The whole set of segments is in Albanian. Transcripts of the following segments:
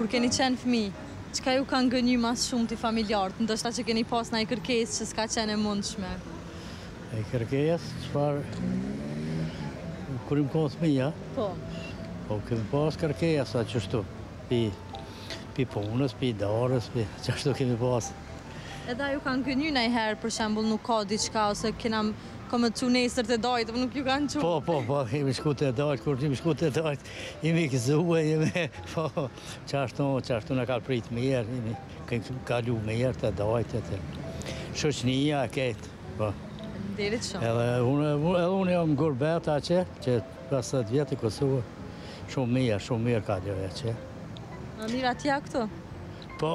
Kur keni qenë fëmijë, çka ju kanë gënjy ma s'shumti familjarët, ndoshta që keni pas naj kërkesë që s'ka qenë e mundshme? E kërkesë, çfarë, kur jemi konë fëmijë, po, po kemi pas kërkesa qashtu, pi punës, pi darës, qashtu kemi pas. Edhe a ju kanë gënjy naj herë, për shembul nuk ka diçka, ose kena me të çu nesër te dajt, apo nuk ju kanë çu? Po, po, po, jemi shku te dajt, kur jemi shku te dajt, jemi gëzu e jemi, po, qashtu, qashtu na kanë prit mirë, jemi këmë kalu mirë te dajt, e te shoqnia e këto, po. Faleminderit shumë. Edhe unë, edhe unë jam gurbetqar, që 50 vjet, Kosova, shumë mirë, shumë mirë ka dhe që. Më mirë atje a këtu? Po.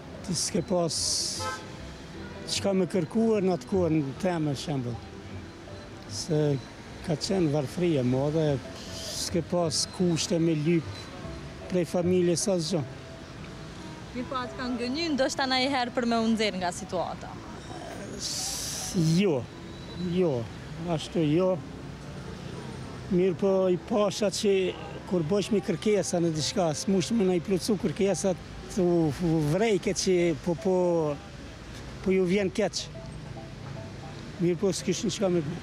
Ti s'ke pas çka me kërku në atë kohë teme për shembull. Se ka qenë varfëri e madhe, s'ke pas kushte me lyp prej familjes asgjë. Mirëpo a të kanë gënjy ndoshta nanjëherë për me u nxjerr nga situata? Jo, jo, ashtu jo. Mirëpo i pashna që kur bojshmi kërkesa naj diçka, s'mujshin me na i plotësu kërkesat, U vërejke që po po po ju vjen keq. Mirëpo s'kishin çka me bo.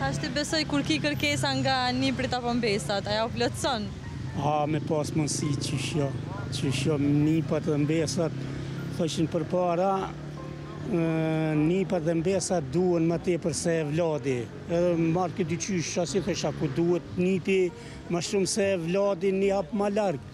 Tash ti besoj kur ki kërkesa nga nipat apo mbesat, a jau plotëson? A me pas mundësi qysh jo, qysh jo nipat dhe mbesat thoshin përpara nipat dhe mbesat duhen më tepër se evladi. Edhe marr këtë dyqysh, çfarë si thosha, s'ku duhet nipi më shumë se evladi, një hap më larg.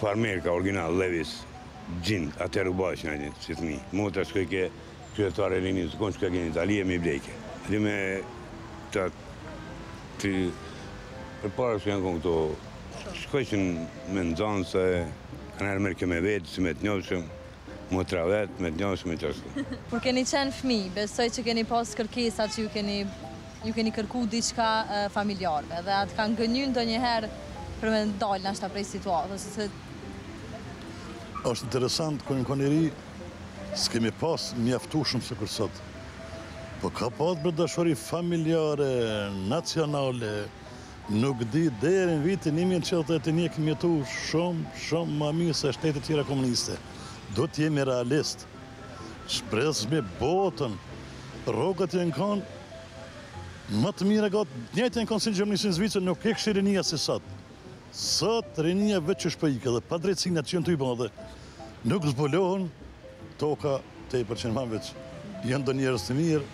Farmerka original Levis xhins, atëherë u bajshin ajde, si themi. Mu të shkoj ke kryetar i rinisë, zë konë që shkojke n'Itali e me i blejke. Dhe me të të për para që janë konë këto, shkojke me nxanës e kanëherë merrke me veti, si me të njofshëm. Më tradhet me djathë me qashtu. Kur keni qenë fëmijë, besoj që keni pas kërkesa që ju keni ju keni kërku diçka familjarëve dhe a të kanë gënjy ndonjëherë për me dalë nashta prej situatës ose Është interesant kur kom konë i ri s'kemi pas mjaftueshëm sikur sot. Po ka pas bre dashuri familjare, nacionale. Nuk di deri në vitin një mijë e nëntëqind e tetëdhjetë e një kemi jetu shumë shumë ma mirë se shtetet tjera komuniste duhet të jemi realistë shëtitshmi botën rrogat janë kon ma të mira gati të njëjta janë kon si në Gjermani si në Zvicër nuk ikshi rinia si sot sot rinia veç qysh po ik edhe padrejtësitë që janë tu i ba edhe Nuk zbulohen toka tej për qen ma veç janë do njerëz të mirë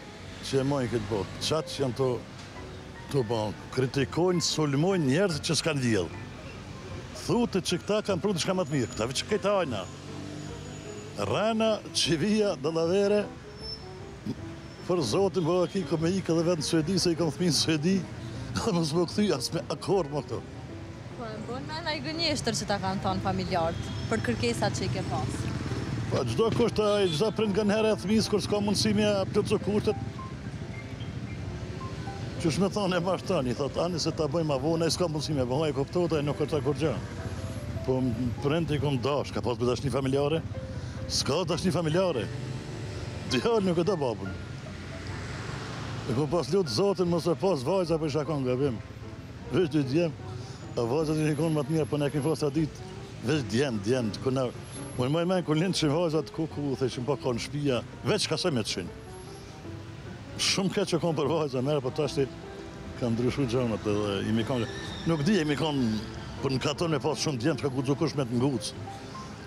që e mojnë këtë botë çata që janë tu bon kritikojnë sulmojnë njerëzit që s'kanë vjedhë thute që këta kanë pru diçka më të mirë këta veq kejt hajna rrena çivija dallavere Për zotin po edhe kam me ik edhe vet në Suedi se i kam fëmijët në Suedi. Edhe mos më kthy as me ardh më këtu. Po e mban mend një gënjeshtër që ta kanë thënë familjart për kërkesat që i ke pas. Po çdo kush të ai çdo prind nganjëherë fëmijës kur s'ka mundësi me plotësu kushtet. Qysh me thonë e mashtron, i thotë ani se ta bëjmë ma vonë, ai s'ka mundësi me bëjë, ai kuptohet, ai nuk është kurgjë. Po prind i kom dash, ka pas dashni familjare? S'ka dashni familjare. Djali nuk e do babën. E kom pas lut Zotin mos me pas vajza po kisha kon gabim. Veç dy djem. A vajzat ishin kon më të mirë po ne kemi pas dit veç djem djem ku na Unë mbaj mend kur lindëshin vajzat kuku thojshin po kan shtëpia veç qasi me të çin. Shumë keq u kon për vajza more po tashti kanë ndryshuar gjanat edhe i mi kon nuk di i mi kon po në katun me pas shumë djem s'ka guxu kush me të ngucë.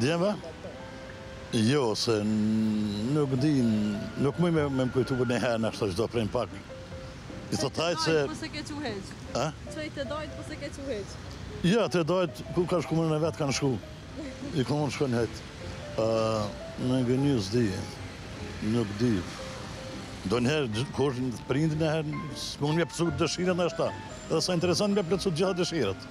Djemve? Jo, se nuk di, nuk muj me m'u kujtu për një herë ndoshta çdo prind pak. I të tajtë se... Po se ke që heq? A? Që i të dajtë po se ke që heq? Ja, të dajtë, ku kam shku me në vetë kanë shku. I ku mund shku në hetë. Në ngë një zdi, nuk di. Do njëherë, edhe prindi njëherë, s'mund me plotësu dëshirat ndoshta. Dhe s'a interesant me plotësu gjitha dëshirat.